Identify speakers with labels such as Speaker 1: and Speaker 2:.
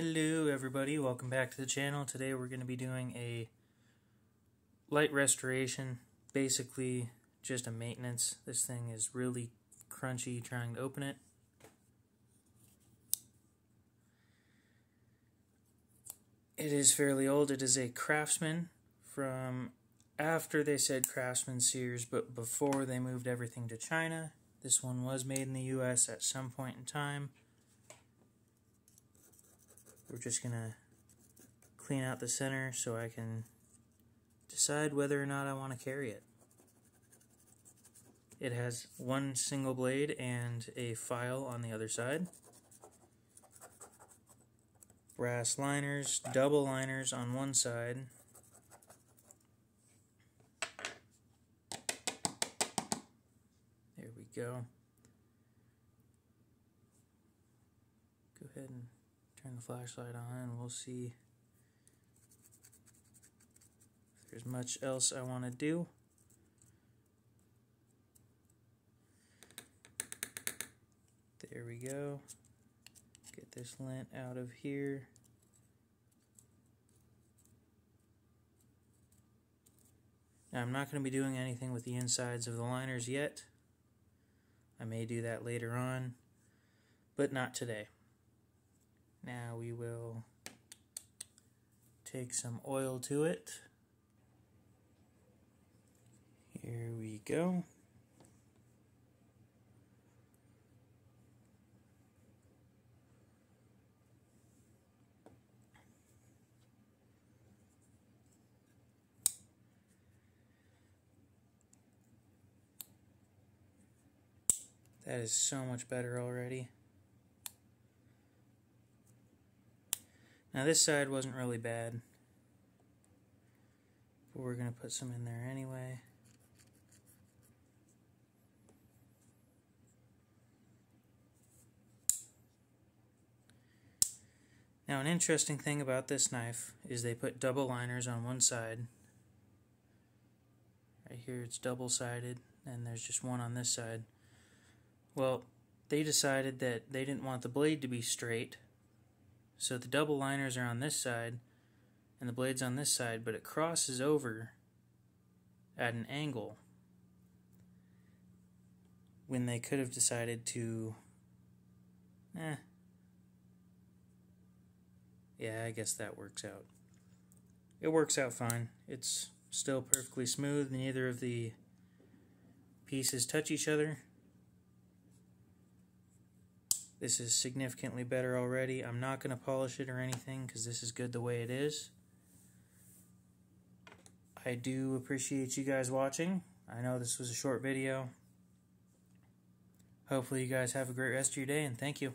Speaker 1: Hello everybody, welcome back to the channel. Today we're going to be doing a light restoration, basically just a maintenance. This thing is really crunchy trying to open it. It is fairly old. It is a Craftsman from after they said Craftsman Sears, but before they moved everything to China. This one was made in the US at some point in time. We're just going to clean out the center so I can decide whether or not I want to carry it. It has one single blade and a file on the other side. Brass liners, double liners on one side. There we go. Go ahead and turn the flashlight on and we'll see if there's much else I want to do. There we go. Get this lint out of here. Now I'm not going to be doing anything with the insides of the liners yet. I may do that later on, but not today. Now we will take some oil to it. Here we go. That is so much better already. Now this side wasn't really bad. But we're going to put some in there anyway. Now an interesting thing about this knife is they put double liners on one side. Right here it's double sided and there's just one on this side. Well, they decided that they didn't want the blade to be straight so the double liners are on this side and the blade's on this side, but it crosses over at an angle when they could have decided to eh. Yeah I guess that works out. It works out fine. It's still perfectly smooth. Neither of the pieces touch each other this is significantly better already. I'm not going to polish it or anything because this is good the way it is. I do appreciate you guys watching. I know this was a short video. Hopefully you guys have a great rest of your day and thank you.